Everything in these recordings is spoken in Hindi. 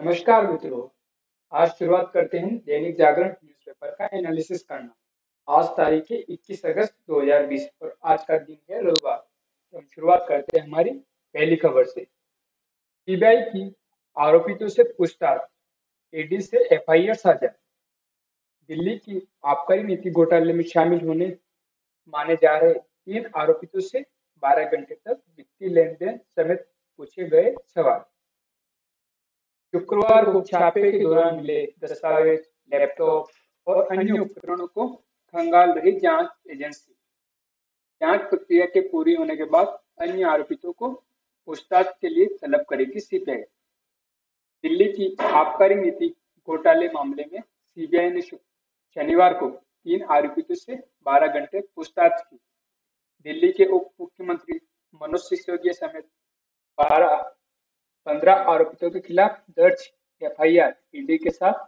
नमस्कार मित्रों, आज शुरुआत करते हैं दैनिक जागरण न्यूज़पेपर का एनालिसिस करना। आज तारीख है 21 अगस्त 2020 और आज का दिन है रविवार। तो हम शुरुआत करते हैं हमारी पहली खबर से। सीबीआई की आरोपितों से पूछताछ ईडी से एफआईआर साझा दिल्ली की आबकारी नीति घोटाले में शामिल होने माने जा रहे तीन आरोपितों से 12 घंटे तक वित्तीय लेन देन समेत पूछे गए सवाल। शुक्रवार को छापे के दौरान मिले दस्तावेज़, लैपटॉप और अन्य उपकरणों को खंगाल रही जाँच एजेंसी। जाँच प्रक्रिया के पूरी होने के बाद अन्य आरोपितों को पूछताछ के लिए तलब करेगी सीबीआई। दिल्ली की आबकारी नीति घोटाले मामले में सीबीआई ने शनिवार को तीन आरोपितों से 12 घंटे पूछताछ की। दिल्ली के उप मुख्यमंत्री मनोज सिसोदिया समेत बारह पंद्रह आरोपितों के खिलाफ दर्ज एफआईआर ईडी के साथ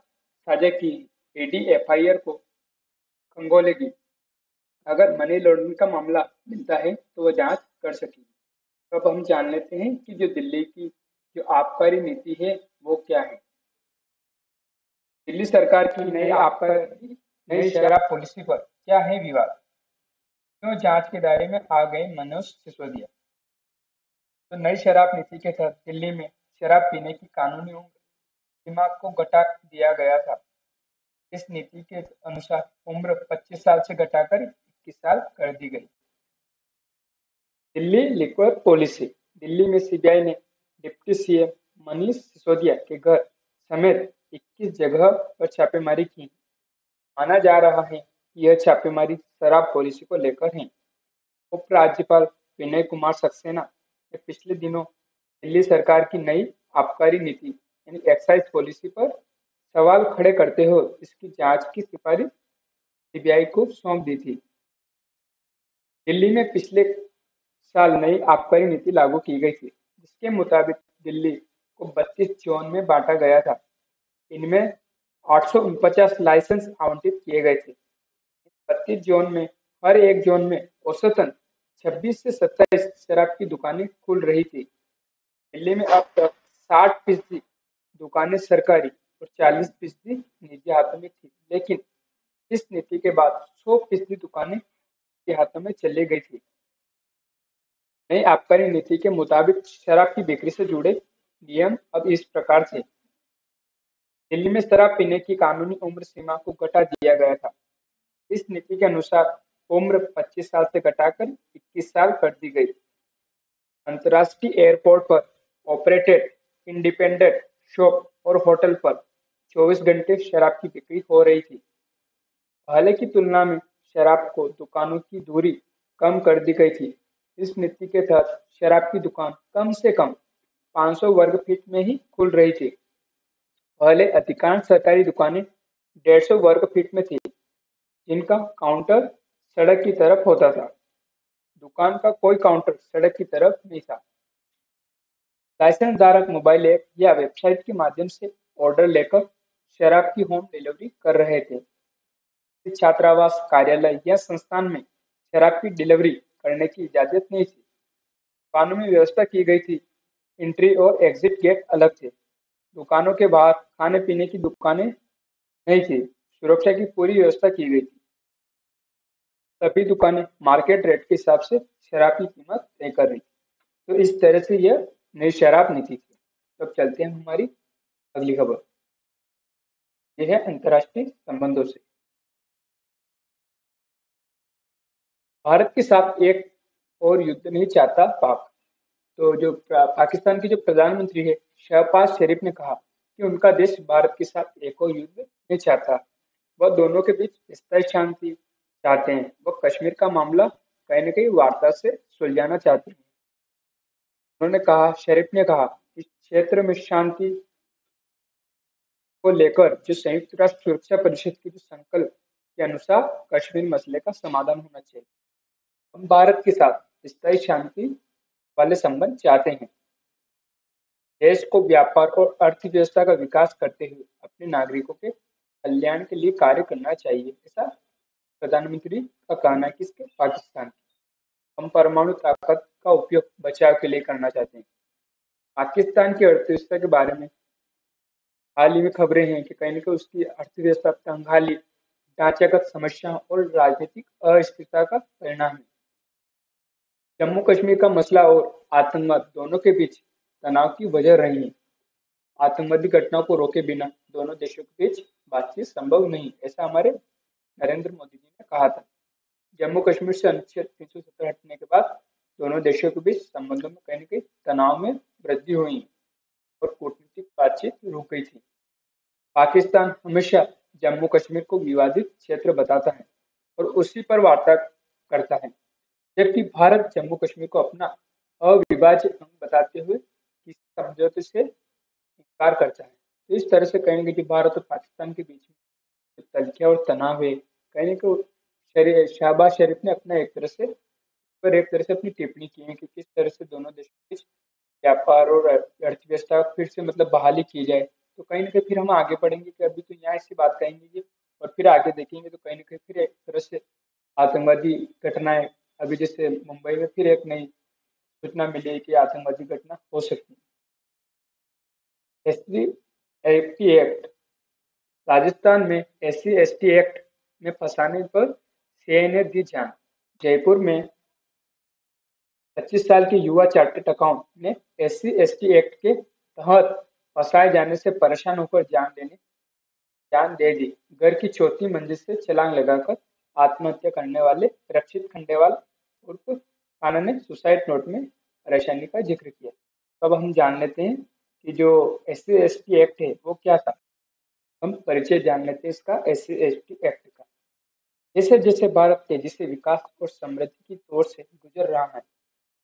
साझा की ईडी एफआईआर को खंगोलेगी अगर मनी लॉन्ड्रिंग का मामला मिलता है तो वह जाँच कर सकेगी तो अब हम जान लेते हैं कि जो दिल्ली की जो आबकारी नीति है वो क्या है। दिल्ली सरकार की नई आबकारी नई शराब पॉलिसी पर क्या है विवाद? क्यों जाँच के दायरे में आ गए मनोज सिसोदिया? तो नई शराब नीति के तहत दिल्ली में शराब पीने की कानूनी उम्र सीमा को घटा दिया गया था। इस नीति के अनुसार उम्र 25 साल से घटाकर 21 साल कर दी गई। Delhi liquor policy. दिल्ली में सीबीआई ने डिप्टी सीएम मनीष सिसोदिया के घर समेत 21 जगह पर छापेमारी की। माना जा रहा है कि यह छापेमारी शराब पॉलिसी को लेकर है। उपराज्यपाल विनय कुमार सक्सेना पिछले दिनों दिल्ली सरकार की नई आबकारी नीति, यानी एक्साइज पॉलिसी पर सवाल खड़े करते हुए इसकी जाँच की सिफारिश सीबीआई को सौंप दी थी। दिल्ली में पिछले साल नई आबकारी नीति लागू की गई थी, जिसके मुताबिक दिल्ली को 32 जोन में बांटा गया था। इनमें आठ लाइसेंस आवंटित किए गए थे। बत्तीस जोन में, हर एक जोन में औसतन 26 से 27 शराब की दुकानें खुल रही थी। दिल्ली में अब तक साठ फ़ीसदी दुकानें सरकारी और चालीस फ़ीसदी निजी हाथों में थी, लेकिन इस नीति के बाद सौ फ़ीसदी दुकानें के हाथों में चली गई थी। नई आबकारी नीति के मुताबिक शराब की बिक्री से जुड़े नियम अब इस प्रकार से दिल्ली में शराब पीने की कानूनी उम्र सीमा को घटा दिया गया था। इस नीति के अनुसार उम्र 25 साल से घटाकर 21 साल कर दी गई। अंतर्राष्ट्रीय एयरपोर्ट पर ऑपरेटेड, इंडिपेंडेंट शॉप और होटल पर 24 घंटे शराब की बिक्री हो रही थी। पहले की तुलना में शराब को दुकानों की दूरी कम कर दी गई थी। इस नीति के तहत शराब की दुकान कम से कम 500 वर्ग फीट में ही खुल रही थी। पहले अधिकांश सरकारी दुकानें 150 वर्ग फीट में थी, जिनका काउंटर सड़क की तरफ़ होता था। दुकान का कोई काउंटर सड़क की तरफ़ नहीं था। लाइसेंस धारक मोबाइल ऐप या वेबसाइट के माध्यम से ऑर्डर लेकर शराब की होम डिलीवरी कर रहे थे। छात्रावास, कार्यालय या संस्थान में शराब की डिलीवरी करने की इजाज़त नहीं थी। दुकानों में व्यवस्था की गई थी। एंट्री और एग्जिट गेट अलग थे। दुकानों के बाहर खाने पीने की दुकानें नहीं थी। सुरक्षा की पूरी व्यवस्था की गई थी। सभी दुकानें मार्केट रेट के हिसाब से शराब की कीमत तय कर रही तो इस तरह से यह नई शराब नीति थी। अब चलते हैं हमारी अगली खबर। यह है अंतर्राष्ट्रीय संबंधों से। भारत के साथ एक और युद्ध नहीं चाहता पाक। तो जो पाकिस्तान के जो प्रधानमंत्री है, शहबाज शरीफ ने कहा कि उनका देश भारत के साथ एक और युद्ध नहीं चाहता। वह दोनों के बीच स्थायी शांति चाहते हैं। वो कश्मीर का मामला कहीं ना कहीं वार्ता से सुलझाना चाहते हैं। उन्होंने कहा, शरीफ ने कहा कि क्षेत्र में शांति को लेकर जो संयुक्त राष्ट्र सुरक्षा परिषद की जो संकल्प के अनुसार कश्मीर मसले का समाधान होना चाहिए। हम भारत के साथ स्थायी शांति वाले संबंध चाहते हैं। देश को व्यापार और अर्थव्यवस्था का विकास करते हुए अपने नागरिकों के कल्याण के लिए कार्य करना चाहिए, ऐसा प्रधानमंत्री का कहना है किसके पाकिस्तान हम परमाणु ताकत का उपयोग बचाव के लिए करना चाहते हैं। पाकिस्तान की अर्थव्यवस्था के बारे में हाल ही में खबरें हैं कि कहीं न कहीं उसकी अर्थव्यवस्था तंगहाली, ढांचागत समस्या और राजनीतिक अस्थिरता का परिणाम है। जम्मू कश्मीर का मसला और आतंकवाद दोनों के बीच तनाव की वजह रही है। आतंकवादी घटनाओं को रोके बिना दोनों देशों के बीच बातचीत संभव नहीं ऐसा हमारे नरेंद्र मोदी जी ने कहा था। जम्मू कश्मीर से अनुच्छेद तीन सौ सत्तर हटने के बाद दोनों देशों के बीच संबंधों में कहीं कहीं तनाव में वृद्धि हुई और कूटनीतिक बातचीत रुक गई थी। पाकिस्तान हमेशा जम्मू कश्मीर को विवादित क्षेत्र बताता है और उसी पर वार्ता करता है, जबकि भारत जम्मू कश्मीर को अपना अविभाज्य अंग बताते हुए किसी समझौते से इनकार करता है। तो इस तरह से कहेंगे कि भारत और पाकिस्तान के बीच में तलखिया और तनाव है कहीं कि शहबाज शरीफ ने अपना एक तरह से, पर एक तरह से अपनी टिप्पणी की है कि किस तरह से दोनों देशों के व्यापार और अर्थव्यवस्था फिर से मतलब बहाली की जाए। तो कहीं ना कहीं फिर हम आगे बढ़ेंगे कि अभी तो यहाँ ऐसी बात कहेंगे ये और फिर आगे देखेंगे तो कहीं ना कहीं फिर एक तरह से आतंकवादी घटनाएँ, अभी जैसे मुंबई में फिर एक नई सूचना मिली कि आतंकवादी घटना हो सकती है। एक्ट राजस्थान में एस सी एक्ट में फंसाने पर सीएनए दी जान। जयपुर में 25 साल के युवा चार्टेड अकाउंट ने एस सी एक्ट के तहत फंसाए जाने से परेशान होकर जान देने जान दे दी। घर की चौथी मंजिल से छलांग लगाकर आत्महत्या करने वाले रक्षित खंडेवाल उर्फ़ खाना ने सुसाइड नोट में परेशानी का ज़िक्र किया। अब हम जान लेते हैं कि जो एस सी एक्ट है, वो क्या था। हम परिचय जान लेते हैं इसका एस सी एक्ट का। जैसे जैसे भारत तेज़ी से विकास और समृद्धि की तौर से गुजर रहा है,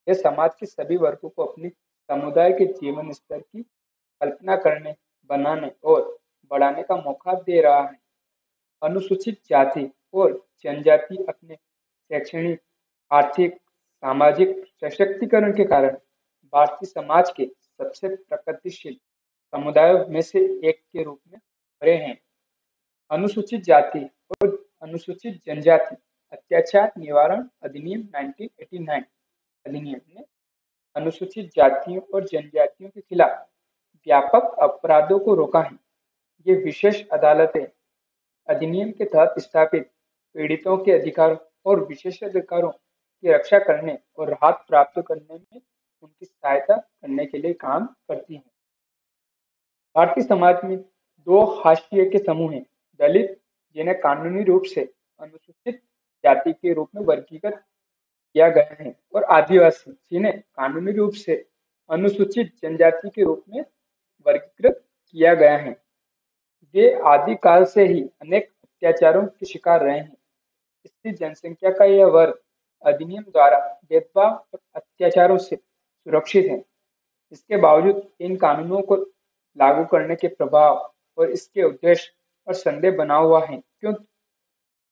यह समाज के सभी वर्गों को अपनी समुदाय के जीवन स्तर की कल्पना करने, बनाने और बढ़ाने का मौका दे रहा है। अनुसूचित जाति और जनजाति अपने शैक्षणिक, आर्थिक, सामाजिक सशक्तिकरण के कारण भारतीय समाज के सबसे प्रगतिशील समुदायों में से एक के रूप में भरे हैं। अनुसूचित जाति और अनुसूचित जनजाति, अत्याचार निवारण अधिनियम 1989 अधिनियम ने अनुसूचित जातियों और जनजातियों के खिलाफ व्यापक अपराधों को रोका है। ये विशेष अदालतें अधिनियम के तहत स्थापित पीड़ितों के अधिकारों और विशेष अधिकारों की रक्षा करने और राहत प्राप्त करने में उनकी सहायता करने के लिए काम करती हैं। भारतीय समाज में दो हाशिए के समूह हैं, दलित, जिन्हें कानूनी रूप से अनुसूचित जाति के रूप में वर्गीकृत किया गया है, और आदिवासी, जिन्हें कानूनी रूप से अनुसूचित जनजाति के रूप में वर्गीकृत किया गया है। वे आदिकाल से ही अनेक अत्याचारों के शिकार रहे हैं। इसकी जनसंख्या का यह वर्ग अधिनियम द्वारा भेदभाव और अत्याचारों से सुरक्षित है। इसके बावजूद इन कानूनों को लागू करने के प्रभाव और इसके उद्देश्य और संदेह बना हुआ है। क्योंकि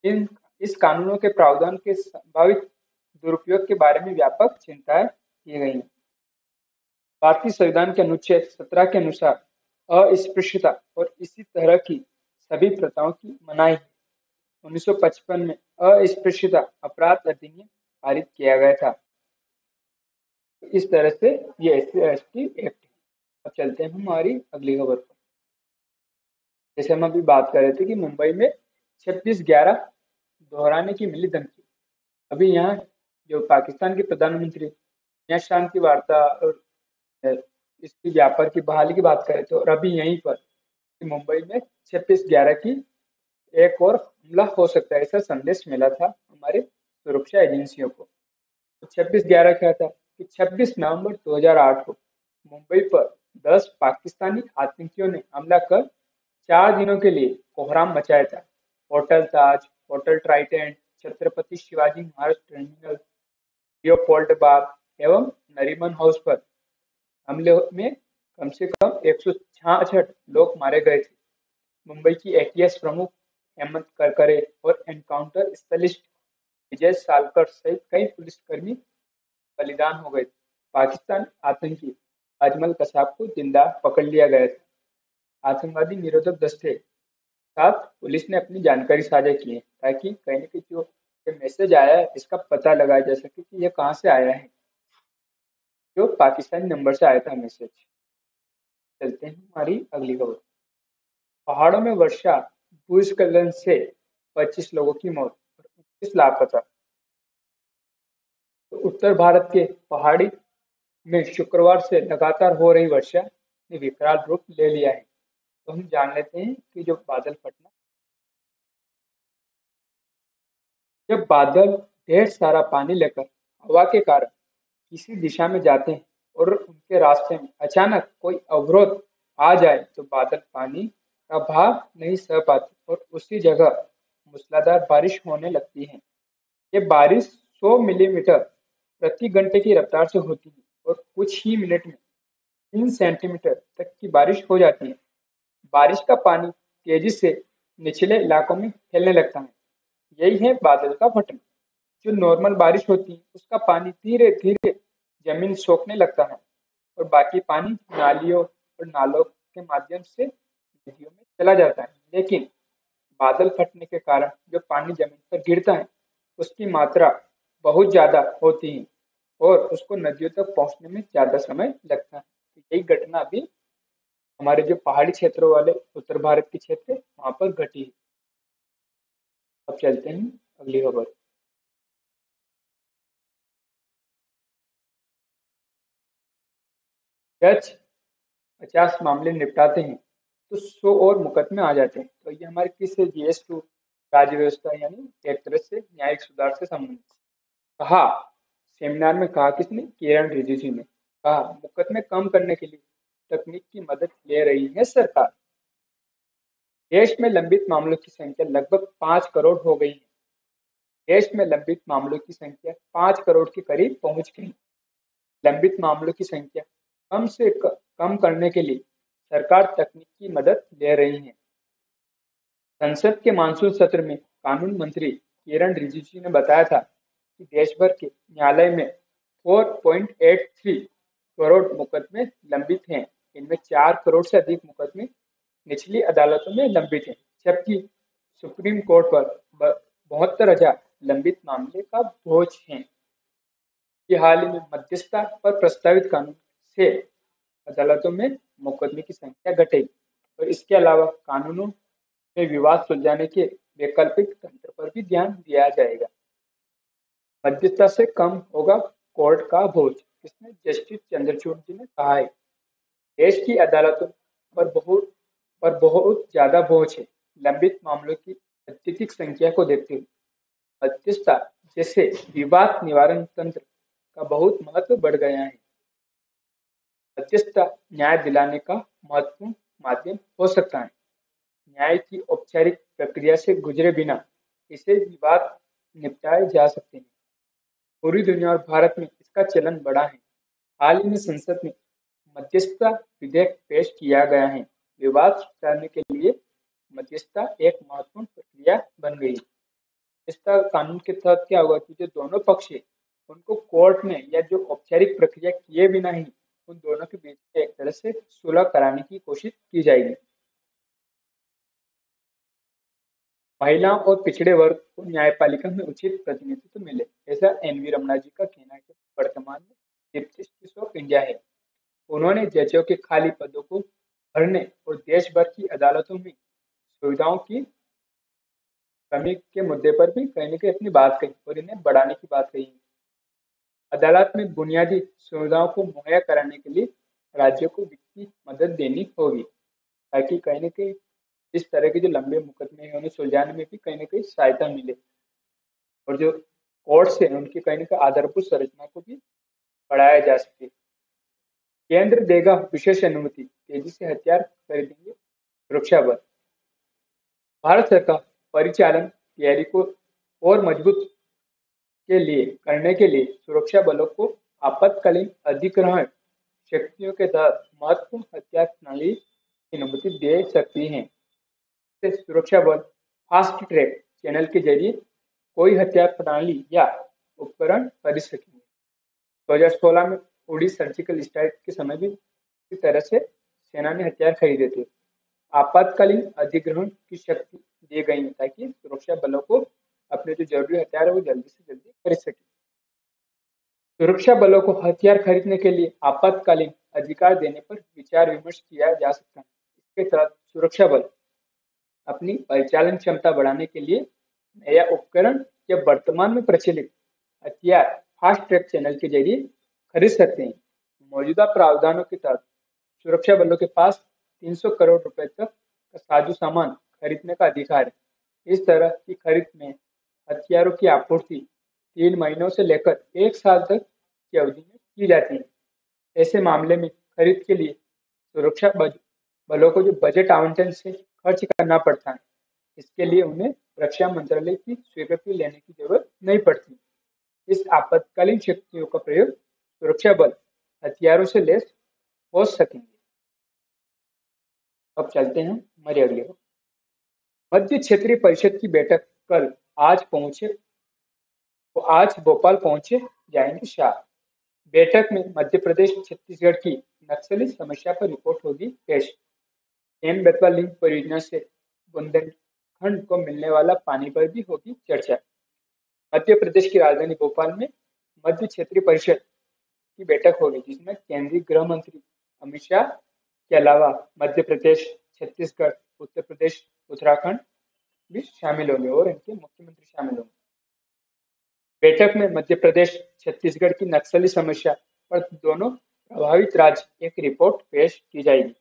इन, इस कानूनों के प्रावधान के संभावित दुरुपयोग के बारे में व्यापक चिंताएँ की गई। हैं भारतीय संविधान के अनुच्छेद सत्रह के अनुसार अस्पृश्यता और इसी तरह की सभी प्रथाओं की मनाही है। 1955 में अस्पृश्यता अपराध अधिनियम पारित किया गया था। इस तरह से ये एस सी एक्ट है। अब चलते हैं हमारी अगली खबर पर। जैसे हम अभी बात कर रहे थे कि मुंबई में छब्बीस ग्यारह दोहराने की मिली धमकी। अभी यहाँ जो पाकिस्तान के प्रधानमंत्री यहाँ शांति वार्ता और इसकी व्यापार की बहाली की बात करें तो अभी यहीं पर मुंबई में छब्बीस ग्यारह की एक और हमला हो सकता है, ऐसा संदेश मिला था हमारे सुरक्षा एजेंसियों को। तो छब्बीस ग्यारह क्या था कि 26 नवंबर 2008 को मुंबई पर 10 पाकिस्तानी आतंकियों ने हमला कर चार दिनों के लिए कोहराम मचाया था। Hotel Taj, hotel Trident, Chhatrapati Shivaji Maharaj Terminal, Leopold बाग एवं नरीमन हाउस पर हमले में कम से कम एक लोग मारे गए थे। मुंबई की एटीएस प्रमुख हेमंत करकरे और एनकाउंटर स्पेशलिस्ट विजय सालकर सहित कई पुलिसकर्मी बलिदान हो गए पाकिस्तान आतंकी अजमल कसाब को ज़िंदा पकड़ लिया गया था। आतंकवादी निरोधक दस्ते साथ पुलिस ने अपनी जानकारी साझा की है, ताकि कहीं ना कहीं जो ये मैसेज आया है, इसका पता लगाया जा सके कि यह कहाँ से आया है। जो पाकिस्तानी नंबर से आया था मैसेज चलते हैं हमारी अगली खबर। पहाड़ों में वर्षा, भूस्खलन से पच्चीस लोगों की मौत और उनतीस लापता। तो उत्तर भारत के पहाड़ी में शुक्रवार से लगातार हो रही वर्षा ने विकराल रूप ले लिया है। तो हम जान लेते हैं कि जो बादल फटना जब बादल ढेर सारा पानी लेकर हवा के कारण किसी दिशा में जाते हैं और उनके रास्ते में अचानक कोई अवरोध आ जाए तो बादल पानी का भाव नहीं सह पाते और उसी जगह मूसलाधार बारिश होने लगती है। ये बारिश 100 मिलीमीटर प्रति घंटे की रफ्तार से होती है और कुछ ही मिनट में तीन सेंटीमीटर तक की बारिश हो जाती है। बारिश का पानी तेज़ी से निचले इलाकों में फैलने लगता है। यही है बादल का फटना। जो नॉर्मल बारिश होती है, उसका पानी धीरे धीरे ज़मीन सोखने लगता है और बाकी पानी नालियों और नालों के माध्यम से नदियों में चला जाता है। लेकिन बादल फटने के कारण जो पानी ज़मीन पर गिरता है, उसकी मात्रा बहुत ज़्यादा होती है और उसको नदियों तक पहुँचने में ज़्यादा समय लगता है। तो यही घटना भी हमारे जो पहाड़ी क्षेत्रों वाले उत्तर भारत के क्षेत्र वहाँ पर घटी है। अब चलते हैं अगली खबर। जज पचास मामले निपटाते हैं तो सौ और मुकदमे आ जाते हैं। तो ये हमारे किस जीएस टू राज्य व्यवस्था यानी एक तरह से न्यायिक सुधार से संबंधित कहा, सेमिनार में कहा किसने? किरण रिजिजू ने। कहा, मुकदमे कम करने के लिए तकनीक की मदद ले रही है सरकार। देश में लंबित मामलों की संख्या लगभग पाँच करोड़ हो गई है। देश में लंबित मामलों की संख्या पाँच करोड़ के करीब पहुँच गई। लंबित मामलों की संख्या कम से कम करने के लिए सरकार तकनीक की मदद ले रही है। संसद के मानसून सत्र में कानून मंत्री किरण रिजिजू ने बताया था कि देश भर के न्यायालय में 4.83 करोड़ मुकदमे लंबित हैं। इनमें चार करोड़ से अधिक मुकदमे निचली अदालतों में लंबित हैं, जबकि सुप्रीम कोर्ट पर बहत्तर हज़ार लंबित मामले का बोझ है। हाल ही में मध्यस्थता पर प्रस्तावित कानून से अदालतों में मुकदमे की संख्या घटेगी और इसके अलावा कानूनों में विवाद सुलझाने के वैकल्पिक तंत्र पर भी ध्यान दिया जाएगा। मध्यस्थता से कम होगा कोर्ट का बोझ, इसमें जस्टिस चंद्रचूड़ जी ने कहा है। देश की अदालतों पर बहुत पर बहुत ज़्यादा बोझ है। लंबित मामलों की अत्यधिक संख्या को देखते हुए मध्यस्थता जैसे विवाद निवारण तंत्र का बहुत महत्व बढ़ गया है। मध्यस्थता न्याय दिलाने का महत्वपूर्ण माध्यम हो सकता है। न्याय की औपचारिक प्रक्रिया से गुजरे बिना इसे विवाद निपटाए जा सकते हैं। पूरी दुनिया और भारत में इसका चलन बढ़ा है। हाल ही में संसद में मध्यस्थता विधेयक पेश किया गया है। विवाद सुलझाने के लिए मध्यस्थता एक महत्वपूर्ण प्रक्रिया बन गई। मध्यस्थता कानून के तहत क्या होगा कि जो दोनों पक्ष है, उनको कोर्ट में या जो औपचारिक प्रक्रिया किए बिना ही उन दोनों के बीच एक तरह से सुलह कराने की कोशिश की जाएगी। महिलाओं और पिछड़े वर्ग को न्यायपालिका में उचित प्रतिनिधित्व मिले, ऐसा एन वी रमना जी का कहना है वर्तमान में जस्टिस ऑफ़ इंडिया है। उन्होंने जजों के खाली पदों को भरने और देश भर की अदालतों में सुविधाओं की कमी के मुद्दे पर भी कहीं न कहीं अपनी बात कही और इन्हें बढ़ाने की बात कही। अदालत में बुनियादी सुविधाओं को मुहैया कराने के लिए राज्यों को वित्तीय मदद देनी होगी, ताकि कहीं न कहीं इस तरह के जो लंबे मुकदमे हैं, उन्हें सुलझाने में भी कहीं ना कहीं सहायता मिले और जो कोर्ट्स हैं, उनकी कहीं ना कहीं आधारभूत संरचना को भी बढ़ाया जा सके। केंद्र देगा विशेष अनुमति। तेज़ी से हथियार खरीदेंगे सुरक्षा बल भारत सरकार परिचालन तैयारी को और मज़बूत के लिए, करने के लिए सुरक्षा बलों को आपातकालीन अधिग्रहण शक्तियों के तहत महत्वपूर्ण हथियार प्रणाली की अनुमति दे सकती है। सुरक्षा बल, फास्ट ट्रैक चैनल के ज़रिए कोई हथियार प्रणाली या उपकरण खरीद सकेंगे। दो हज़ार सोलह में उड़ी सर्जिकल स्ट्राइक के समय भी इस तरह से सेना ने हथियार खरीदे थे। आपातकालीन अधिग्रहण की शक्ति दी गई ताकि सुरक्षा बलों को अपने जो ज़रूरी हथियार है वो जल्दी से जल्दी खरीद सके। सुरक्षा बलों को हथियार खरीदने के लिए आपातकालीन अधिकार देने पर विचार विमर्श किया जा सकता है। इसके तहत सुरक्षा बल अपनी परिचालन क्षमता बढ़ाने के लिए नया उपकरण या वर्तमान में प्रचलित हथियार फास्ट ट्रैक चैनल के ज़रिए खरीद सकते हैं। मौजूदा प्रावधानों के तहत सुरक्षा बलों के पास 300 करोड़ रुपए तक का साजो सामान खरीदने का अधिकार है। इस तरह की खरीद में हथियारों की आपूर्ति तीन महीनों से लेकर एक साल तक की अवधि में की जाती है। ऐसे मामले में खरीद के लिए सुरक्षा बलों को जो बजट आवंटन से खर्च करना पड़ता है, इसके लिए उन्हें रक्षा मंत्रालय की स्वीकृति लेने की ज़रूरत नहीं पड़ती। इस आपातकालीन शक्तियों का प्रयोग सुरक्षा बल हथियारों से लेस हो सकेंगे। अब चलते हैं हमारे अगले मध्य क्षेत्रीय परिषद की बैठक कल आज पहुँचे तो आज भोपाल पहुँचे जाएँगे शाह। बैठक में मध्य प्रदेश छत्तीसगढ़ की नक्सली समस्या पर रिपोर्ट होगी पेश। एम बेतवा लिंक परियोजना से बुंदेलखंड को मिलने वाला पानी पर भी होगी चर्चा। मध्य प्रदेश की राजधानी भोपाल में मध्य क्षेत्रीय परिषद की बैठक होगी, जिसमें केंद्रीय गृह मंत्री अमित शाह के अलावा मध्य प्रदेश, छत्तीसगढ़, उत्तर प्रदेश, उत्तराखंड भी शामिल होंगे और इनके मुख्यमंत्री शामिल होंगे। बैठक में मध्य प्रदेश, छत्तीसगढ़ की नक्सली समस्या पर दोनों प्रभावित राज्य एक रिपोर्ट पेश की जाएगी।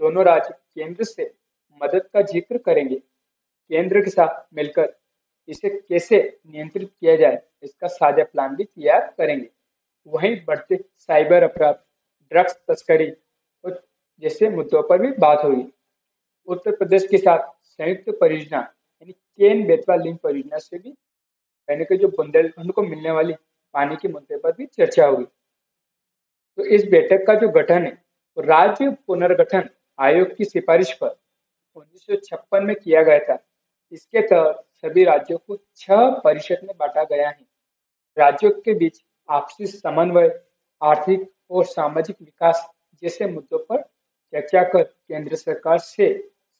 दोनों राज्य केंद्र से मदद का ज़िक्र करेंगे। केंद्र के साथ मिलकर इसे कैसे नियंत्रित किया जाए, इसका साझा प्लान भी तैयार करेंगे। वहीं बढ़ते साइबर अपराध, ड्रग्स तस्करी और जैसे मुद्दों पर भी बात हुई। उत्तर प्रदेश के साथ संयुक्त परियोजना, यानी केन बेतवा लिंक परियोजना से भी यानी कि जो बुंदेलखंड को मिलने वाली पानी के मुद्दे पर भी चर्चा हुई। तो इस बैठक का जो गठन है, वो राज्य पुनर्गठन आयोग की सिफारिश पर उन्नीस सौ छप्पन में किया गया था। इसके तहत सभी राज्यों को छह परिषद में बांटा गया है। राज्यों के बीच आपसी समन्वय, आर्थिक और सामाजिक विकास जैसे मुद्दों पर चर्चा कर केंद्र सरकार से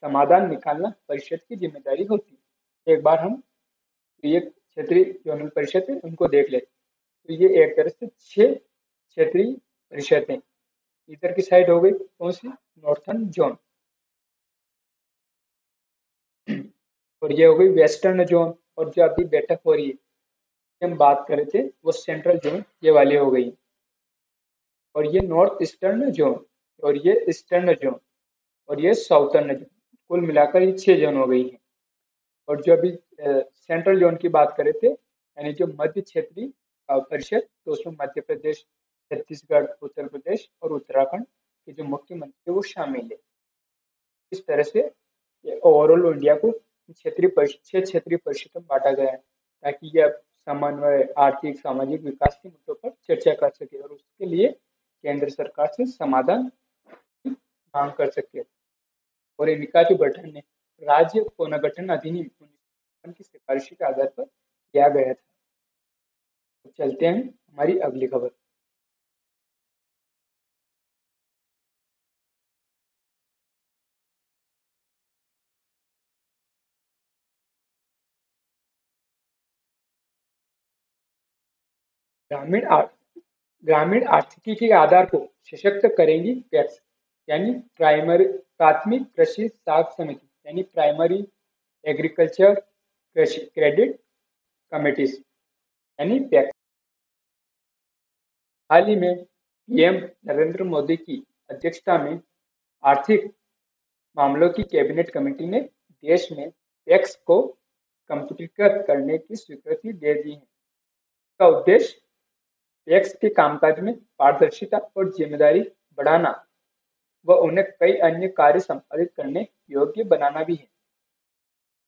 समाधान निकालना परिषद की ज़िम्मेदारी होती है। एक बार हम ये क्षेत्रीय जोनल परिषद है, उनको देख ले। तो ये एक तरह से छह क्षेत्रीय परिषद है। इधर की साइड हो गई कौन सी? Northern zone. और ये हो गई वेस्टर्न जोन और जो अभी बैठक हो रही है हम बात कर रहे थे, वो सेंट्रल जोन ये वाली हो गई। और ये नॉर्थ ईस्टर्न जोन और ये ईस्टर्न जोन और ये साउथर्न जोन कुल मिलाकर ये छह जोन हो गई है। और जो अभी सेंट्रल जोन की बात करे थे, यानी जो मध्य क्षेत्रीय परिषद तो उसमें मध्य प्रदेश, छत्तीसगढ़, उत्तर प्रदेश और उत्तराखंड के जो मुख्यमंत्री वो शामिल है। इस तरह से ओवरऑल इंडिया को क्षेत्रीय परिषद छह क्षेत्रीय परिषद में बांटा गया है, ताकि यह समन्वय, आर्थिक, सामाजिक विकास के मुद्दों पर चर्चा कर सके और उसके लिए केंद्र सरकार से समाधान मांग कर सके। और इनका जो गठन है राज्य पुनर्गठन अधिनियम उन्नीस की सिफारिश के आधार पर किया गया था। चलते हैं हमारी अगली खबर। ग्रामीण ग्रामीण आर्थिकी के आधार को सशक्त करेंगी पैक्स यानी प्राइमरी प्राथमिक कृषि साख समिति, यानी प्राइमरी एग्रीकल्चर कृषि क्रेडिट कमेटीज यानी पैक्स हाल ही में पीएम नरेंद्र मोदी की अध्यक्षता में आर्थिक मामलों की कैबिनेट कमेटी ने देश में पैक्स को कंप्यूटरीकृत करने की स्वीकृति दे दी है। इसका उद्देश्य टैक्स के कामकाज में पारदर्शिता और ज़िम्मेदारी बढ़ाना व उन्हें कई अन्य कार्य संपादित करने योग्य बनाना भी है।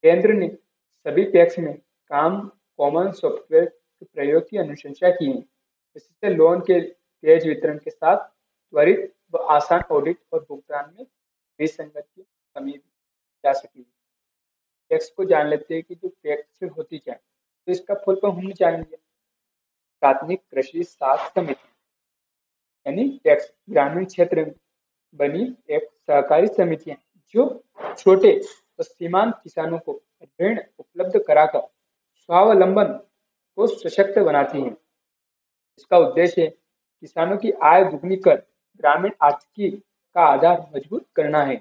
केंद्र ने सभी टैक्स में काम, कॉमन सॉफ्टवेयर के प्रयोग की अनुशंसा की है। इससे लोन के तेज वितरण के साथ त्वरित व आसान ऑडिट और भुगतान में विसंगति कमी जा सकेगी टैक्स को जान लेते हैं कि जो टैक्स होती क्या तो इसका फुल फॉर्म हम जानेंगे। प्राथमिक कृषि साख समिति, यानी टैक्स ग्रामीण क्षेत्र बनी एक सहकारी समिति है, जो छोटे और सीमांत किसानों को ऋण उपलब्ध कराकर स्वावलंबन को सशक्त बनाती है। इसका उद्देश्य किसानों की आय दुगनी कर ग्रामीण आर्थिकी का आधार मज़बूत करना है।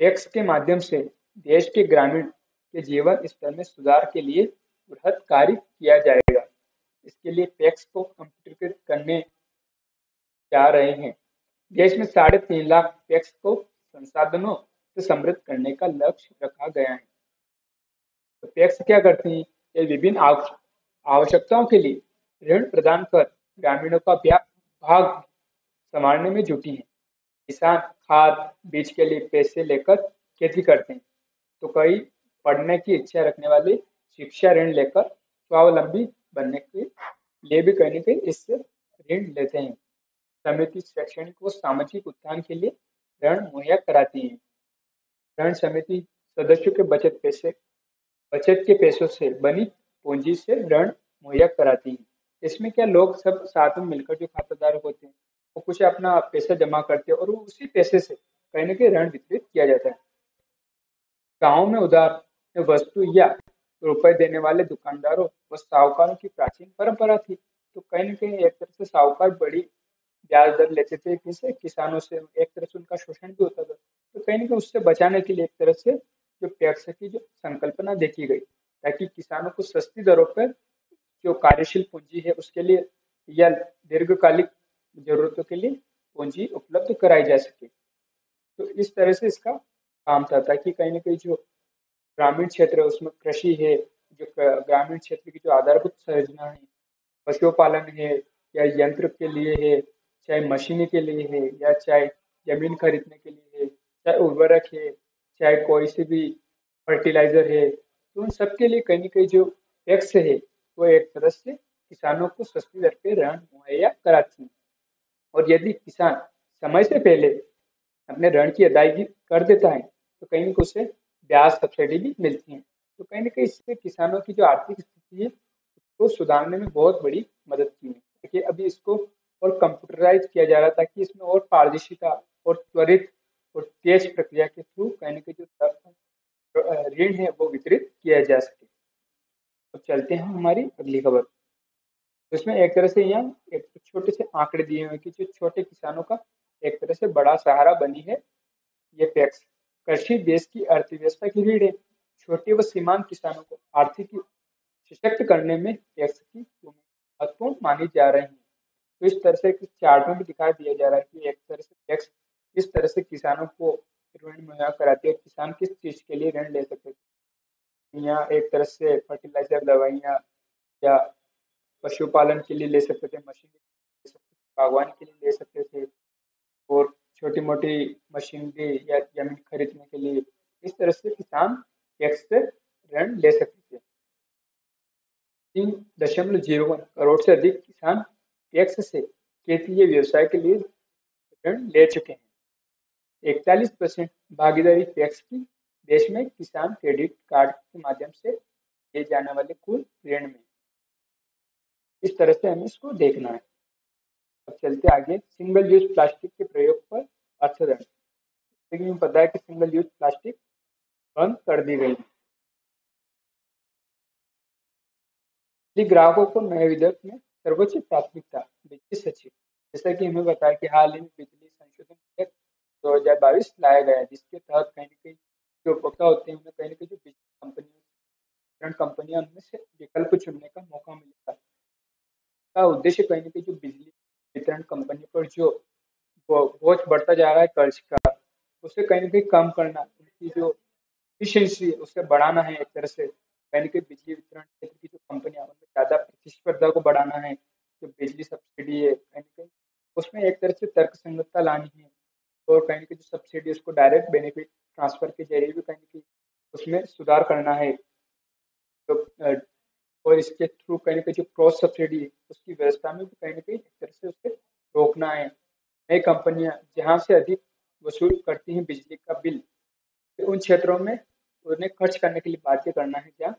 टैक्स के माध्यम से देश के ग्रामीण के जीवन स्तर में सुधार के लिए बृहद कार्य किया जाएगा। इसके लिए पैक्स को कंप्यूटरीकृत करने जा रहे हैं। देश में साढ़े तीन लाख पैक्स को संसाधनों से समृद्ध करने का लक्ष्य रखा गया है। तो पैक्स क्या करते हैं? ये विभिन्न आवश्यकताओं के लिए ऋण प्रदान कर ग्रामीणों का भाग संभालने में जुटी है। किसान खाद, बीज के लिए पैसे लेकर खेती करते हैं। तो कई पढ़ने की इच्छा रखने वाले शिक्षा ऋण लेकर स्वावलंबी बनने के लिए भी कहीं ना इससे ऋण लेते हैं। समिति शैक्षणिक व सामाजिक उत्थान के लिए ऋण मुहैया कराती है। ऋण समिति सदस्यों के बचत पैसे, बचत के पैसों से बनी पूंजी से ऋण मुहैया कराती है। इसमें क्या लोग सब साथ में मिलकर जो खाताधारक होते हैं, वो कुछ अपना पैसा जमा करते हैं और वो उसी पैसे से कहीं ना कहीं ऋण वितरित किया जाता है। गाँव में उधार वस्तु या रुपए देने वाले दुकानदारों व साहूकारों की प्राचीन परंपरा थी। तो कहीं न कहीं एक तरह से साहूकार बड़ी ब्याज दर लेते थे किसे किसानों से एक तरह से उनका शोषण भी होता था। तो कहीं ना कहीं उससे बचाने के लिए एक तरह से जो टैक्स की जो संकल्पना देखी गई, ताकि किसानों को सस्ती दरों पर जो कार्यशील पूंजी है उसके लिए या दीर्घकालिक जरूरतों के लिए पूंजी उपलब्ध कराई जा सके। तो इस तरह से इसका काम था, ताकि कहीं ना कहीं जो ग्रामीण क्षेत्र है, उसमें कृषि है, जो ग्रामीण क्षेत्र की जो आधारभूत संरचना है, पशुपालन है, या यंत्र के लिए है, चाहे मशीन के लिए है, या चाहे ज़मीन खरीदने के लिए है, चाहे उर्वरक है, चाहे कोई से भी फर्टिलाइज़र है तो उन सबके लिए कहीं ना कहीं जो टैक्स है, वो एक तरह से किसानों को सस्ती दर पे ऋण मुहैया कराती है। और यदि किसान समय से पहले अपने ऋण की अदायगी कर देता है तो कहीं उसे ब्याज सब्सिडी भी मिलती है। तो कहीं ना कहीं इससे किसानों की जो आर्थिक स्थिति है, उसको सुधारने में बहुत बड़ी मदद की है। देखिए, अभी इसको और कंप्यूटराइज किया जा रहा था ताकि इसमें और पारदर्शिता और त्वरित और तेज प्रक्रिया के थ्रू कहीं ना कहीं जो ऋण है, वो वितरित किया जा सके। तो चलते हैं हमारी अगली खबर। इसमें एक तरह से यहाँ एक छोटे से आंकड़े दिए हुए कि जो छोटे किसानों का एक तरह से बड़ा सहारा बनी है, ये टैक्स। कृषि देश की अर्थव्यवस्था की रीढ़ है। छोटे व सीमांत किसानों को आर्थिक सशक्त करने में टैक्स की महत्वपूर्ण मानी जा रही है। तो इस तरह से चार्ट में भी दिखाई दिया जा रहा है कि एक तरह से टैक्स किस तरह से किसानों को ऋण मुहैया कराती है किसान किस चीज़ के लिए ऋण ले सकते यहाँ एक तरह से फर्टिलाइज़र दवाइयाँ या पशुपालन के लिए ले सकते थे, मशीन बागवानी के लिए ले सकते थे और छोटी मोटी मशीनरी या ज़मीन खरीदने के लिए इस तरह से किसान टैक्स से ऋण ले सकते थे। तीन दशमलव ज़ीरो वन करोड़ से अधिक किसान टैक्स से खेती व्यवसाय के लिए ऋण ले चुके हैं। इकतालीस परसेंट भागीदारी टैक्स की देश में किसान क्रेडिट कार्ड के माध्यम से दिए जाने वाले कुल ऋण में। इस तरह से हमें इसको देखना है। अब चलते आगे। सिंगल यूज़ प्लास्टिक के प्रयोग पर अर्थदंड लेकिन पता है कि सिंगल यूज़ प्लास्टिक बंद कर दी गई। ग्राहकों को नए विधेयक में सर्वोच्च प्राथमिकता, बिजली सचिव। जैसा कि हमें बताया कि हाल ही में बिजली संशोधन विधेयक दो हज़ार बाईस लाया गया, जिसके तहत कहीं ना कहीं जो उपभोक्ता होते हैं, उन्हें कहीं ना कहीं जो बिजली कंपनियों कंपनियाँ, उनमें से विकल्प चुनने का मौका मिलेगा का उद्देश्य कहीं ना कहीं जो बिजली वितरण कंपनी पर जो बोझ बढ़ता जा रहा है कर्ज का, उसे कहीं ना कहीं कम करना उनकी जो इफिशियंसी है उसे बढ़ाना है एक तरह से, कहीं ना कहीं बिजली वितरण क्षेत्र की जो कंपनियाँ उनमें ज़्यादा प्रतिस्पर्धा को बढ़ाना है, जो बिजली सब्सिडी है, कहीं ना कहीं उसमें एक तरह से तर्क संगतता लानी है, और कहीं ना कहीं जो सब्सिडी उसको डायरेक्ट बेनिफिट ट्रांसफ़र के ज़रिए भी कहीं ना कहीं उसमें सुधार करना है। तो और इसके थ्रू कहीं ना कहीं जो क्रॉस सब्सिडी है, उसकी व्यवस्था में भी कहीं ना कहीं तरह से उसे रोकना है। नई कंपनियाँ जहाँ से अधिक वसूल करती हैं बिजली का बिल तो उन क्षेत्रों में उन्हें खर्च करने के लिए बाध्य करना है जहाँ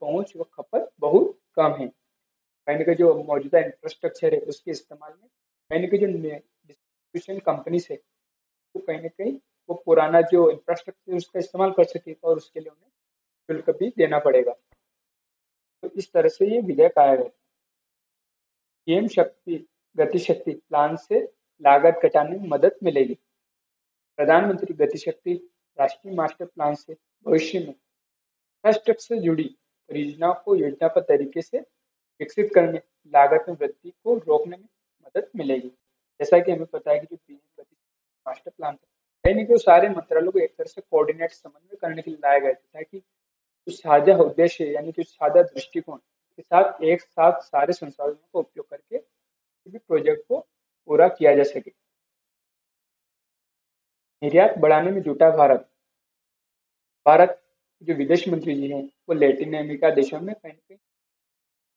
पहुँच व खपत बहुत कम है। कहीं ना कहीं जो मौजूदा इंफ्रास्ट्रक्चर है, उसके इस्तेमाल में कहीं ना कहीं जो डिस्ट्रीब्यूशन कंपनी है, वो कहीं ना कहीं वो पुराना जो इंफ्रास्ट्रक्चर उसका इस्तेमाल कर सके और उसके लिए उन्हें शुल्क भी देना पड़ेगा। तो इस तरह से ये विधेयक आया है। पीएम शक्ति, गतिशक्ति प्लान से लागत घटाने में मदद मिलेगी। प्रधानमंत्री गतिशक्ति राष्ट्रीय मास्टर प्लान से भविष्य में इंफ्रास्ट्रक्चर से जुड़ी परियोजनाओं को योजनाबद्ध तरीके से विकसित करने, लागत में वृद्धि को रोकने में मदद मिलेगी। जैसा कि हमें पता है कि जो पीएम मास्टर प्लान था कहीं नहीं सारे मंत्रालयों को एक तरह से कोऑर्डिनेट समन्वय करने के लिए लाया गया था, ताकि साझा उद्देश्य यानी कि साझा दृष्टिकोण के साथ एक साथ सारे संसाधनों का उपयोग करके किसी प्रोजेक्ट को पूरा किया जा सके। निर्यात बढ़ाने में जुटा भारत। भारत जो विदेश मंत्री जी हैं, वो लेटिन अमेरिका देशों में कहीं कहीं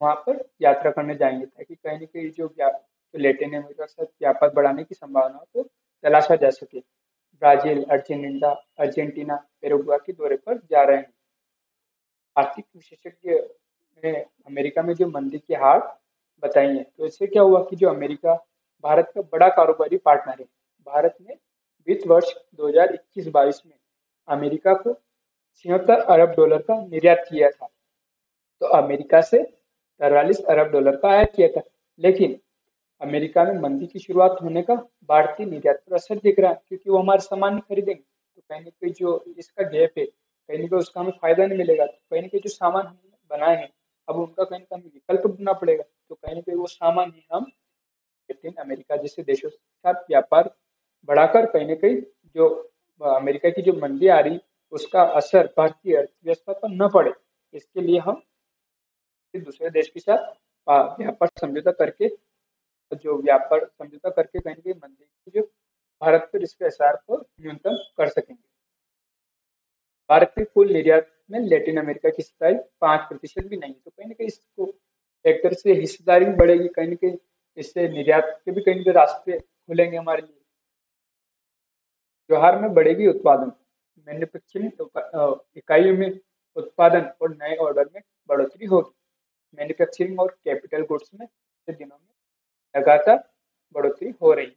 वहाँ पर यात्रा करने जाएँगे ताकि कहीं ना कहीं जो जो लेटिन अमेरिका के साथ व्यापार बढ़ाने की संभावना को तलाशा जा सके। ब्राज़ील, अर्जेंटीना अर्जेंटीना, पेरुगुआ के दौरे पर जा रहे हैं। आर्थिक विशेषज्ञ ने अमेरिका में जो मंदी की हार बताई है तो इससे क्या हुआ कि जो अमेरिका, भारत का बड़ा कारोबारी पार्टनर है, भारत ने वित्त वर्ष 2021-22 में अमेरिका को छिहत्तर अरब डॉलर का निर्यात किया था। तो अमेरिका से तिरालीस अरब डॉलर का आयात किया था, लेकिन अमेरिका में मंदी की शुरुआत होने का भारतीय निर्यात पर असर दिख रहा है, क्योंकि वो हमारे सामान खरीदेंगे। तो कहीं ना कहीं जो इसका गैप है कहीं ना कहीं उसका हमें फ़ायदा नहीं मिलेगा। तो कहीं ना कहीं जो सामान हमने बनाए हैं, अब उनका कहीं ना कहीं विकल्प ढूंढना पड़ेगा। तो कहीं ना कहीं वो सामान ही हम लेकिन अमेरिका जैसे देशों के साथ व्यापार बढ़ाकर कहीं ना कहीं जो अमेरिका की जो मंदी आ रही, उसका असर भारतीय अर्थव्यवस्था पर न पड़े। इसके लिए हम दूसरे देश के साथ व्यापार समझौता करके, जो व्यापार समझौता करके कहीं ना कहीं मंदी की जो भारत पर इसके असर को न्यूनतम कर सकेंगे। भारत के कुल निर्यात में लेटिन अमेरिका की हिस्सेदारी पाँच प्रतिशत भी नहीं तो कहीं ना कहीं इसको एक तरह से हिस्सेदारी भी बढ़ेगी, कहीं ना कहीं इससे निर्यात के भी कहीं ना कहीं रास्ते खुलेंगे हमारे लिए। त्योहार में बढ़ेगी उत्पादन। मैन्युफैक्चरिंग इकाइयों में उत्पादन और नए ऑर्डर में बढ़ोतरी होगी। मैन्युफैक्चरिंग और कैपिटल गुड्स में दिनों में लगातार बढ़ोतरी हो रही है।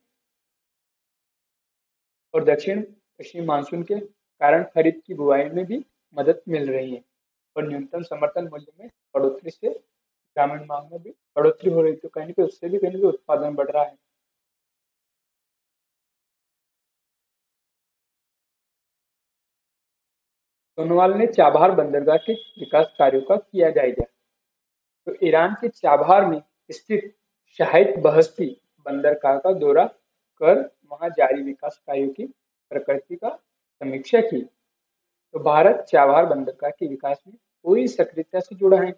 और दक्षिण पश्चिमी मानसून के कारण खरीद की बुआई में भी मदद मिल रही है। और न्यूनतम समर्थन मूल्य में बढ़ोतरी से ग्रामीण मांग में भी बढ़ोतरी हो रही तो कहीं ना उससे भी कहीं ना उत्पादन बढ़ रहा है। सोनोवाल ने चाबहार बंदरगाह के विकास कार्यों का किया जायजा। तो ईरान के चाबहार में स्थित शाहिद बहस्ती बंदरगाह का दौरा कर वहाँ जारी विकास कार्यों की प्रकृति का समीक्षा की। तो भारत चाबहार बंदरगाह के विकास में पूरी सक्रियता से जुड़ा है।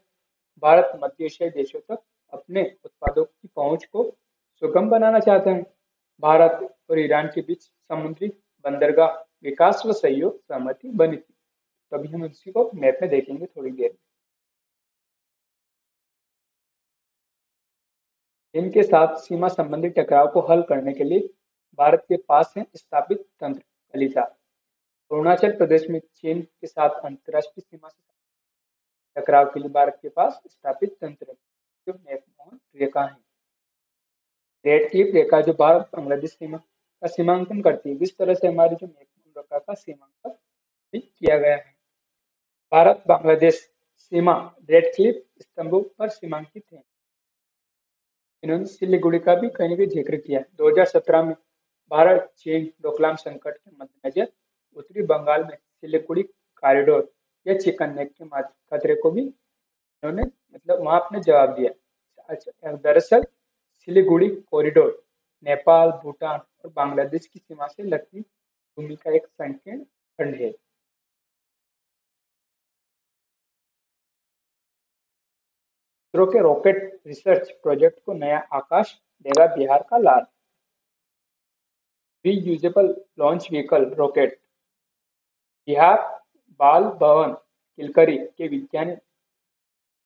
भारत मध्य एशियाई देशों तक अपने उत्पादों की पहुँच को सुगम बनाना चाहता है। भारत और ईरान के बीच समुद्री बंदरगाह विकास व सहयोग सहमति बनी थी। तो हम इसी को मैप में देखेंगे थोड़ी देर इनके साथ सीमा संबंधी टकराव को हल करने के लिए भारत के पास है स्थापित तंत्र कलिता। अरुणाचल प्रदेश में चीन के साथ अंतर्राष्ट्रीय सीमा से टकराव के लिए भारत के पास स्थापित तंत्र मैकमोहन रेखा है। रेड क्लिप रेखा जो भारत बांग्लादेश सीमा का सीमांकन करती है इस तरह से हमारी जो मैकमोहन रेखा का सीमांकन भी किया गया है। भारत बांग्लादेश सीमा रेड क्लिप स्तंभों पर सीमांकित है। इन्होंने सिलीगुड़ी का भी कहीं भी ज़िक्र किया 2017 में भारत, चीन, डोकलाम संकट के मद्देनजर उत्तरी बंगाल में सिलीगुड़ी कॉरिडोर या चिकन नेक के खतरे को भी इन्होंने मतलब वहाँ अपने जवाब दिया। अच्छा दरअसल सिलीगुड़ी कॉरिडोर नेपाल, भूटान और बांग्लादेश की सीमा से लगती भूमि का एक संकीर्ण खंड है। इसरो के रॉकेट रिसर्च प्रोजेक्ट को नया आकाश देगा बिहार का लाल। Reusable launch vehicle rocket Bihar Bal Bhavan Kilkari के विज्ञान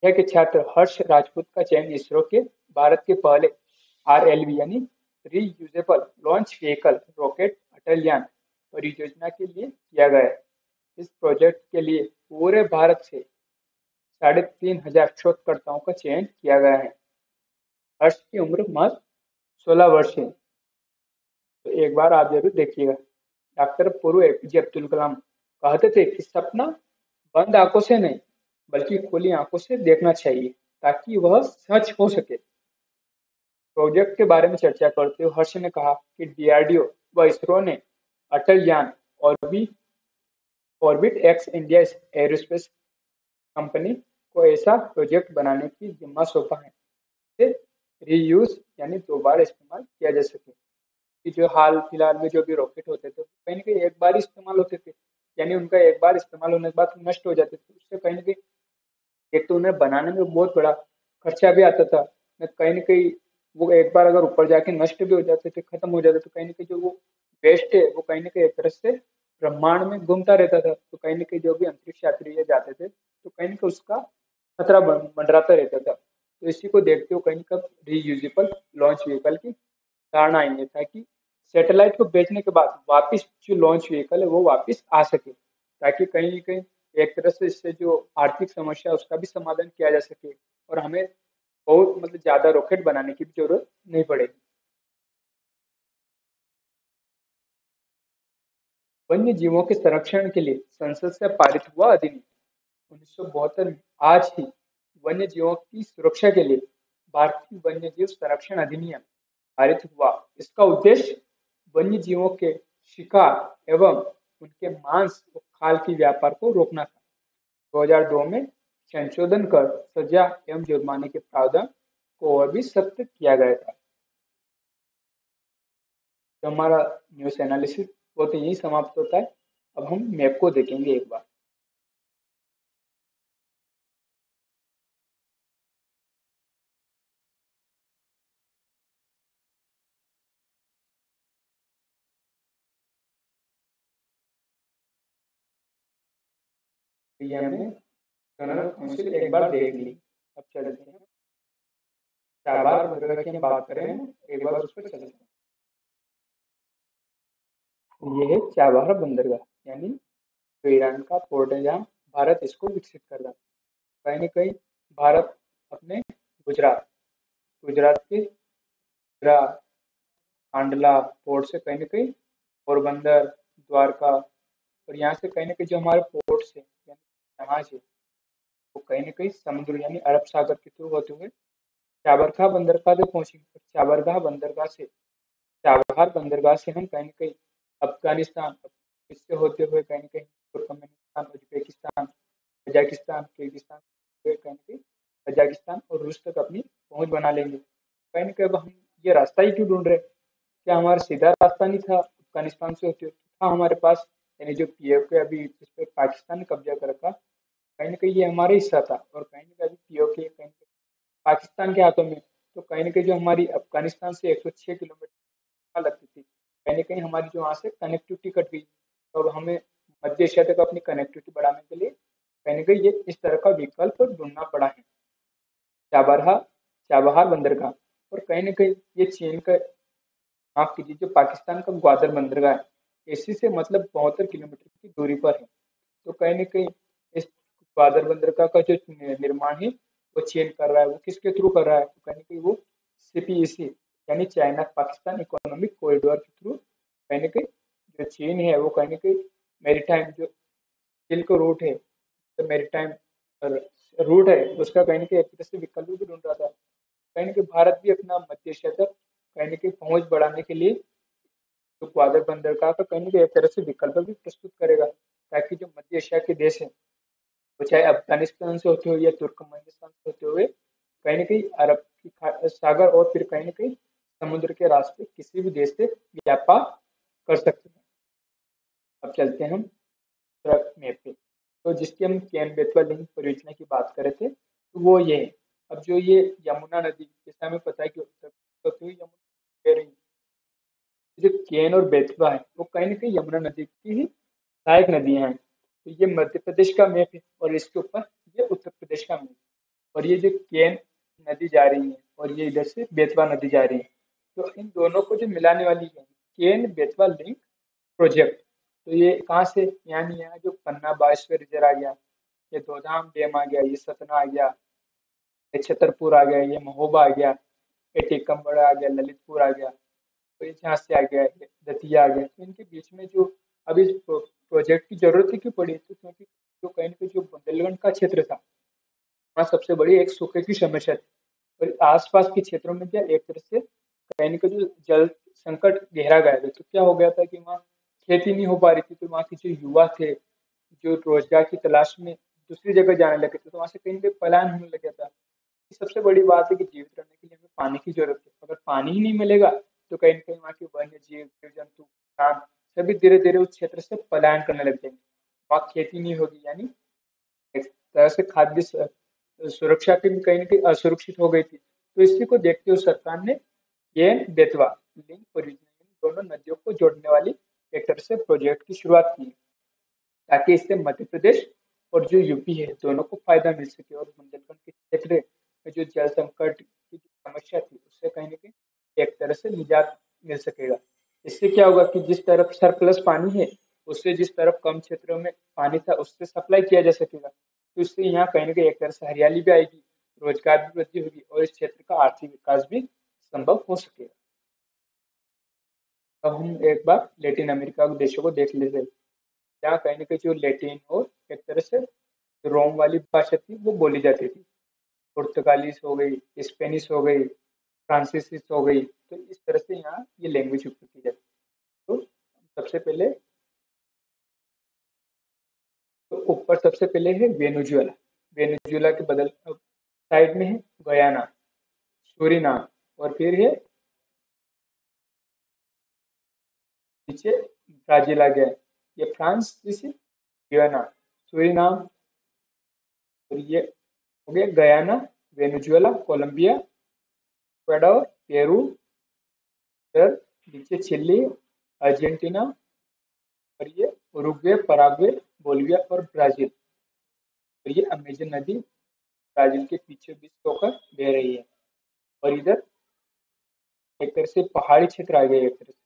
के छात्र हर्ष राजपूत का चयन इसरो के भारत के पहले आर एल यानी reusable launch vehicle rocket Atalyaan परियोजना के लिए किया गया। है इस प्रोजेक्ट के लिए पूरे भारत से साढ़े तीन हज़ार शोधकर्ताओं का चयन किया गया है। हर्ष की उम्र मात्र सोलह वर्ष है तो एक बार आप ज़रूर देखिएगा। डॉक्टर पूर्व एपीजे अब्दुल कलाम कहते थे कि सपना बंद आँखों से नहीं, बल्कि खुली आँखों से देखना चाहिए, ताकि वह सच हो सके। प्रोजेक्ट के बारे में चर्चा करते हुए हर्ष ने कहा कि डीआरडीओ व इसरो ने अटल यान और भी orbit x India aerospace company को ऐसा प्रोजेक्ट बनाने की जिम्मा सौंपा है, जिसे रीयूज यानी दोबारा इस्तेमाल किया जा सके। कि जो हाल फ़िलहाल में जो भी रॉकेट होते थे कहीं ना कहीं एक बार इस्तेमाल होते थे। यानी उनका एक बार इस्तेमाल होने के बाद नष्ट हो जाते थे। उससे कहीं ना कहीं एक तो उन्हें बनाने में बहुत बड़ा खर्चा भी आता था। कहीं ना कहीं वो एक बार अगर ऊपर जाके नष्ट भी हो जाते थे, खत्म हो जाते तो कहीं ना कहीं जो वो वेस्ट है, वो कहीं ना कहीं एक तरह से ब्रह्मांड में घूमता रहता था। तो कहीं ना कहीं जो भी अंतरिक्ष यात्री जाते थे तो कहीं ना कहीं उसका खतरा मंडराता रहता था। तो इसी को देखते हुए कहीं ना कहीं रीयूजेबल लॉन्च व्हीकल की धारणा आई है ताकि सैटेलाइट को बेचने के बाद वापस जो लॉन्च व्हीकल है, वो वापस आ सके, ताकि कहीं ना कहीं एक तरह से इससे जो आर्थिक समस्या उसका भी समाधान किया जा सके और हमें बहुत मतलब ज़्यादा रॉकेट बनाने की भी ज़रूरत नहीं पड़ेगी। वन्य जीवों के संरक्षण के लिए संसद से पारित हुआ अधिनियम उन्नीस में आज ही वन्य जीवों की सुरक्षा के लिए भारतीय वन्य जीव संरक्षण अधिनियम पारित हुआ। इसका उद्देश्य वन्य जीवों के शिकार एवं उनके मांस और खाल की व्यापार को रोकना था। 2002 में संशोधन कर सजा एवं जुर्माने के प्रावधान को और भी सख्त किया गया था। हमारा न्यूज़ एनालिसिस वो तो यही समाप्त होता है। अब हम मैप को देखेंगे एक बार। जनरल काउंसिल एक बार देख ली। अब चलते हैं। चाबार बंदरगाह की हम बात करें एक बार उस पर चलते हैं। ये है चाबार बंदरगाह, यानी जो ईरान का पोर्ट है जहाँ भारत इसको विकसित कर रहा कहीं ना कहीं भारत अपने गुजरात गुजरात के कांडला पोर्ट से कहीं ना कहीं पोरबंदर, द्वारका, और यहाँ से कहीं ना कहीं जो हमारे पोर्ट्स है जहाज़ है। वो कहीं ना कहीं समुद्र यानी अरब सागर के थ्रू होते हुए चाबरखा बंदरगाह तक पहुँचेंगे चाबरगाह बंदरगाह से चाबहार बंदरगाह से हम कहीं ना कहीं अफ़गानिस्तान, इससे होते हुए कहीं ना कहीं तुर्कमेनिस्तान, उज्बेकिस्तान, कजाकिस्तान, किर्गिस्तान कहीं ना कहीं कजाकिस्तान और रूस तक अपनी पहुँच बना लेंगे। कहीं ना कहीं अब हम, ये रास्ता ही क्यों ढूंढ रहे क्या हमारा सीधा रास्ता नहीं था अफ़गानिस्तान से होते हुए? था हमारे पास यानी जो पी एफ़ के अभी इस पर पाकिस्तान ने कब्जा कर रखा, कहीं ना कहीं ये हमारा हिस्सा था और कहीं ना कहीं अभी पी ओ के कहीं पाकिस्तान के हाथों में तो कहीं ना कहीं जो हमारी अफ़गानिस्तान से एक सौ छः किलोमीटर लगती थी, कहीं ना कहीं हमारी जो वहाँ से कनेक्टिविटी कट गई अब हमें मध्य एशिया तक अपनी कनेक्टिविटी बढ़ाने के लिए कहीं ना कहीं ये इस तरह का विकल्प ढूंढना पड़ा है। चाबरहा, चाबहार बंदरगाह और कहीं ना कहीं ये चीन का, माफ़ कीजिए, जो पाकिस्तान का ग्वादर बंदरगाह है इसी से मतलब बहत्तर किलोमीटर की दूरी पर है। तो कहीं ना कहीं इस ग्वादर बंदरगाह का जो निर्माण है, वो चीन कर रहा है, वो किसके थ्रू कर रहा है? तो कहीं ना कहीं वो सी यानी चाइना पाकिस्तान इकोनॉमिक कॉरिडोर के थ्रू कहीं ना कहीं जो चीन है, वो कहीं ना कहीं मेरीटाइम जो सिल्क रूट है तो मेरीटाइम रूट है, उसका कहीं ना कहीं एक तरह से विकल्प भी ढूंढ रहा था। कहीं ना कहीं भारत भी अपना मध्य तक कहीं ना कहीं पहुँच बढ़ाने के लिए तो ग्वादर बंदरगाह का कहीं ना कहीं एक तरह से विकल्प भी प्रस्तुत करेगा ताकि जो मध्य एशिया के देश हैं वो चाहे अफ़गानिस्तान से होते हुए या तुर्कमेनिस्तान से होते हुए कहीं ना कहीं अरब की सागर और फिर कहीं ना कहीं समुद्र के रास्ते किसी भी देश से व्यापार कर सकते हैं अब चलते हैं हम ट्रक मैप पे तो जिसकी हम कैन बेतवा लिंक परियोजना की बात कर थे तो वो ये है अब जो ये यमुना नदी जैसे हमें पता है कि उत्तर तो यमुना रही जो केन और बेतवा है, वो कहीं ना कहीं यमुना नदी की ही सहायक नदियाँ हैं। तो ये मध्य प्रदेश का मैप है और इसके ऊपर ये उत्तर प्रदेश का मैप और ये जो केन नदी जा रही है और ये इधर से बेतवा नदी जा रही है। तो इन दोनों को जो मिलाने वाली है, केन, बेतवा लिंक प्रोजेक्ट तो ये कहाँ से, यानी यहाँ जो पन्ना बागेश्वर रिजर आ गया, ये दोधाम डैम आ गया, ये सतना आ गया, ये छतरपुर आ गया, ये महोबा आ गया, ये टिकमगढ़ आ गया, ललितपुर आ गया जहाँ से आ गया दतिया आ गया तो इनके बीच में जो अभी प्रोजेक्ट की ज़रूरत ही क्यों पड़ी तो क्योंकि जो कहीं ना कहीं जो बुंदेलखंड का क्षेत्र था, वहाँ सबसे बड़ी एक सूखे की समस्या थी। और आसपास के क्षेत्रों में क्या एक तरह से कहीं का जो जल संकट गहरा गया था तो क्या हो गया था कि वहाँ खेती नहीं हो पा रही थी तो वहाँ के जो युवा थे, जो रोज़गार की तलाश में दूसरी जगह जाने लगे थे तो वहाँ से कहीं कहीं पलायन होने लगा था। सबसे बड़ी बात है कि जीवित रहने के लिए हमें पानी की ज़रूरत है। अगर पानी ही नहीं मिलेगा तो कहीं ना कहीं वहाँ के वन्य जीव जीव जंतु किसान सभी धीरे धीरे उस क्षेत्र से पलायन करने लग जाएँगे। वहाँ खेती नहीं होगी, यानी एक तरह से खाद्य सुरक्षा की भी कहीं ना कहीं असुरक्षित हो गई थी। तो इसी को देखते हुए सरकार ने ये बेतवा लिंक परियोजना दोनों नदियों को जोड़ने वाली एक तरह से प्रोजेक्ट की शुरुआत की ताकि इससे मध्य प्रदेश और जो यूपी है, दोनों को फ़ायदा मिल सके और बुंदेलखंड के क्षेत्र में जो जल संकट की समस्या थी, उससे कहीं ना कहीं एक तरह से निजात मिल सकेगा। इससे क्या होगा कि जिस तरफ़ सरप्लस पानी है, उससे जिस तरफ़ कम क्षेत्रों में पानी था, उससे सप्लाई किया जा सकेगा। तो इससे यहाँ कहीं ना कहीं एक तरह से हरियाली भी आएगी, रोज़गार भी वृद्धि होगी और इस क्षेत्र का आर्थिक विकास भी संभव हो सकेगा। अब हम एक बार लेटिन अमेरिका के देशों को देख लेते हैं। जहाँ कहीं ना कहीं जो लेटिन और एक तरह से रोम वाली भाषा थी, वो बोली जाती थी। पुर्तगालीस हो गई, स्पेनिश हो गई फ्रांसीसी हो गई। तो इस तरह से यहाँ ये लैंग्वेज उपयोग की जाती तो सबसे पहले तो ऊपर सबसे पहले है वेनुजुएला। वेनुजुएला के बदल साइड में है गयाना, सूरीनाम और फिर है नीचे ब्राज़ील आ गया। ये फ्रांस जैसे गयाना, सूरीनाम और ये हो गया Guyana, Venezuela, Colombia Ecuador Peru फिर नीचे चिल्ली अर्जेंटीना और ये उरुग्वे पराग्वे बोलिविया और ब्राज़ील और ये अमेजन नदी ब्राज़ील के पीछे बीच होकर बह रही है। और इधर एक तरह से पहाड़ी क्षेत्र आ गए एक तरह से।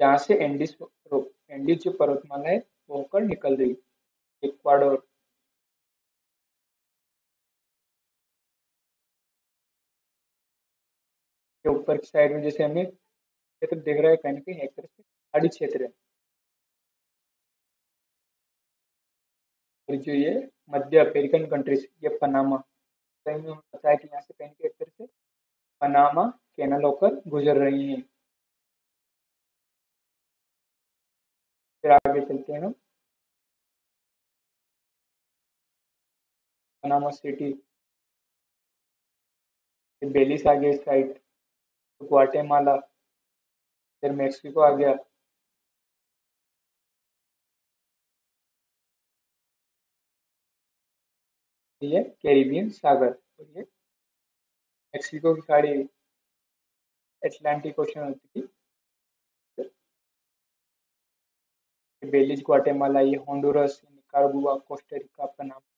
जहाँ से एंडीज एंडीज जो पर्वतमाला है, वो होकर निकल रही इक्वाडोर के ऊपर की साइड में जैसे हमें क्षेत्र दिख रहा है कहीं ना एक तरह से पहाड़ी क्षेत्र है। और जो ये मध्य अफ्रीकन कंट्रीज़ ये पनामा कहीं में पता है कि यहाँ से कहीं एक तरह से पनामा कैनल होकर गुजर रही हैं। फिर आगे चलते हैं हम। पनामा सिटी बेलिस आगे साइड ग्वाटेमाला, फिर मेक्सिको आ गया। ये कैरिबियन सागर, और ये मेक्सिको की खाड़ी एटलांटिक ओशन होती थी। बेलिज, ग्वाटेमाला, ये Honduras Nicaragua Costa Rica Panama. ये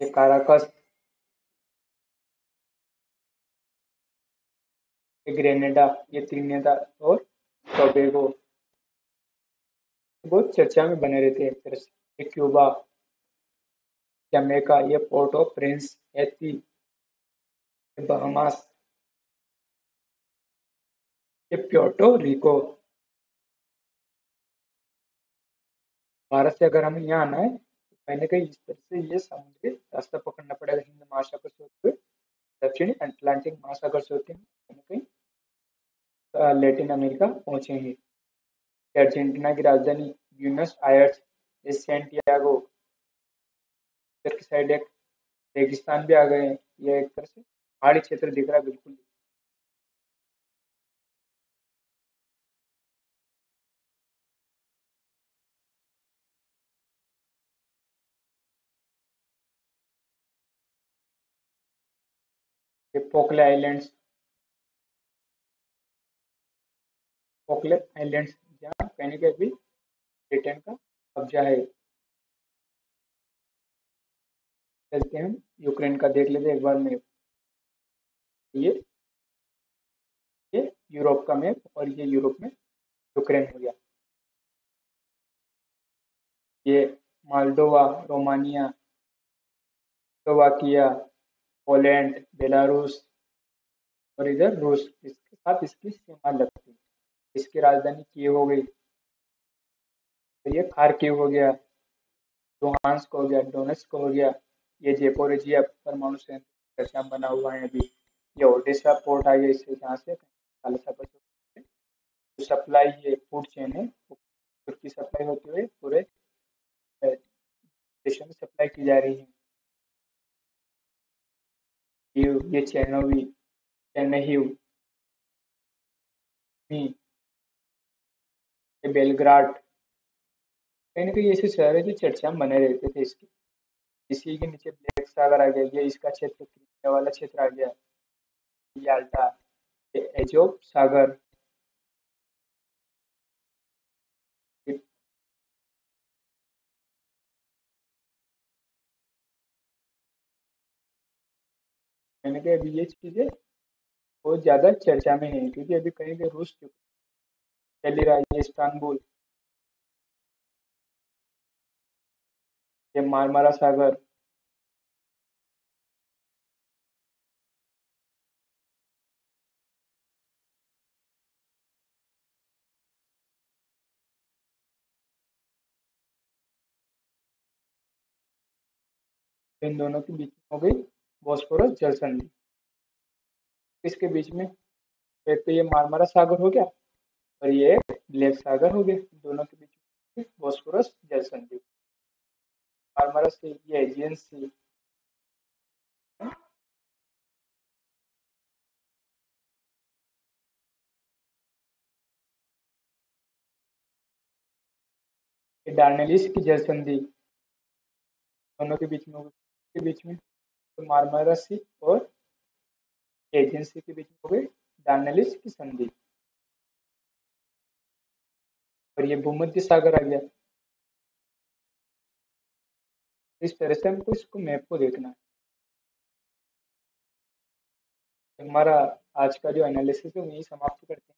ये ग्रेनेडा ये त्रिनेदा और टोबेगो बहुत चर्चा में बने रहते हैं से क्यूबा, जमेका, ये Port of Prince Haiti Bahamas ये प्योटो रिको भारत से अगर हमें यहाँ आना है तो कहीं, इस तरह से ये समुद्री रास्ता पकड़ना पड़ेगा, हिंद महासागर से होते हुए दक्षिणी अटलांटिक महासागर से होते हैं कहीं लैटिन अमेरिका अर्जेंटीना की राजधानी ब्यूनस आयर्स सेंटियागो साइड एक रेगिस्तान भी आ गए हैं। ये एक तरह से पहाड़ी क्षेत्र दिख रहा है, बिल्कुल। पोकले आइलैंड्स पोकले आइलैंड्स जहाँ कहने के अभी ब्रिटेन का कब्जा है। चलते हैं यूक्रेन का देख लेते एक बार मैप ये ये यूरोप का मैप और ये यूरोप में यूक्रेन हो गया। ये Moldova Romania Slovakia Poland, Belarus और इधर रूस। इसके साथ इसकी सीमा लगती। है इसकी राजधानी कीव हो गई। तो ये खारकीव हो गया। लुहांस्क हो गया, डोनेस्क हो गया। ये जेपोरेजिया परमाणु संयंत्र बना हुआ है अभी। ये ओडिशा पोर्ट आ गया इससे जहाँ से सप्लाई है फ़ूड चेन है। फ़ूड की सप्लाई होती हुए पूरे देशों में सप्लाई की जा रही है। ये चेनोवी चेन्नई बेलग्राट कहीं ना कहीं ऐसे शहर है जो चर्चा में बने रहते थे इसके। इसी के नीचे ब्लैक सागर आ गया, ये इसका क्षेत्र वाला क्षेत्र आ गया। याल्टा एजोब सागर मैंने कहा, अभी ये चीज़ें बहुत ज़्यादा चर्चा में है, क्योंकि अभी कहीं कहीं रूस चल रहा है इस्तानबुल मारमारा सागर। इन दोनों के बीच हो गई बॉस्फोरस, जल संधि। इसके बीच में एक तो ये मारमारा सागर हो गया और ये ब्लैक सागर हो गया। दोनों के बीच में बॉस्फोरस, जल संधि। मारमारा से ये एजियन सी डार्नेलिस की जल संधि। दोनों के बीच में, के बीच में तो मारमारा सी और एजेंसी के बीच में हो गई डार्नेलिस की संधि। और ये भूमध्य सागर आ गया। इस तरह से हमको इसको मैप को देखना है। हमारा आज का जो एनालिसिस है, वही समाप्त करते